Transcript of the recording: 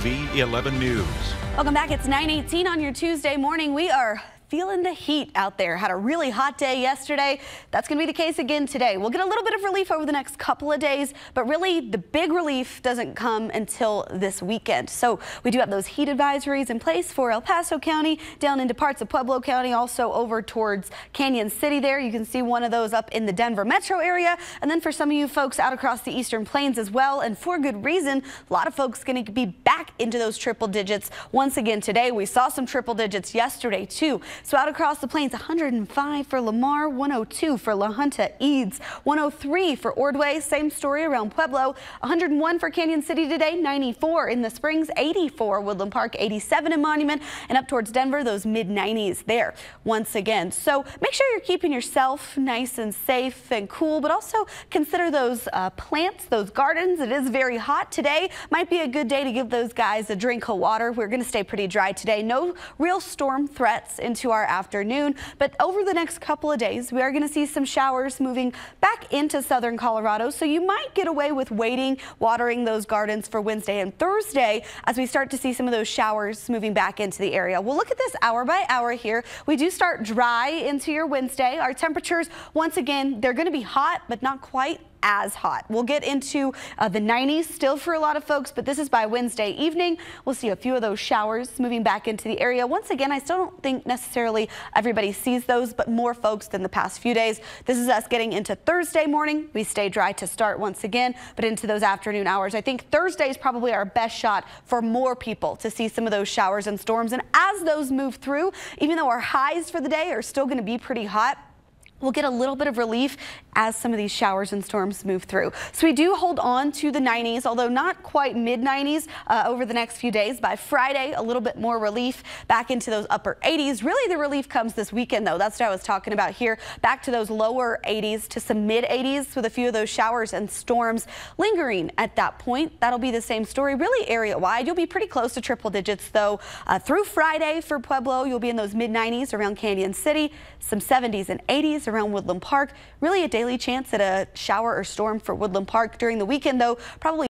KKTV 11 News. Welcome back. It's 918 on your Tuesday morning. We are feeling the heat out there. Had a really hot day yesterday. That's going to be the case again today. We'll get a little bit of relief over the next couple of days, but really the big relief doesn't come until this weekend. So we do have those heat advisories in place for El Paso County, down into parts of Pueblo County, also over towards Cañon City there. You can see one of those up in the Denver metro area. And then for some of you folks out across the eastern plains as well, and for good reason, a lot of folks going to be back into those triple digits once again today. We saw some triple digits yesterday too. So out across the plains, 105 for Lamar, 102 for La Junta Eads, 103 for Ordway. Same story around Pueblo. 101 for Cañon City today, 94 in the Springs, 84 Woodland Park, 87 in Monument, and up towards Denver, those mid 90s there once again. So make sure you're keeping yourself nice and safe and cool, but also consider those uh, plants, those gardens. It is very hot today. Might be a good day to give those guys a drink of water. We're going to stay pretty dry today. No real storm threats into our afternoon. But over the next couple of days, we are going to see some showers moving back into southern Colorado. So you might get away with waiting, watering those gardens for Wednesday and Thursday as we start to see some of those showers moving back into the area. We'll look at this hour by hour here. We do start dry into your Wednesday. Our temperatures, once again, they're going to be hot, but not quite as hot. We'll get into uh, the 90s still for a lot of folks, but this is by Wednesday evening. We'll see a few of those showers moving back into the area. Once again, I still don't think necessarily everybody sees those, but more folks than the past few days. This is us getting into Thursday morning. We stay dry to start once again, but into those afternoon hours. I think Thursday is probably our best shot for more people to see some of those showers and storms. And as those move through, even though our highs for the day are still going to be pretty hot, We'll get a little bit of relief as some of these showers and storms move through. So we do hold on to the 90s, although not quite mid 90s uh, over the next few days. By Friday, a little bit more relief back into those upper 80s. Really, the relief comes this weekend, though. That's what I was talking about here. Back to those lower 80s to some mid 80s with a few of those showers and storms lingering at that point. That'll be the same story, really area wide. You'll be pretty close to triple digits, though. Uh, through Friday for Pueblo, you'll be in those mid 90s around Cañon City, some 70s and 80s around Woodland Park. Really a daily chance at a shower or storm for Woodland Park during the weekend, though. Probably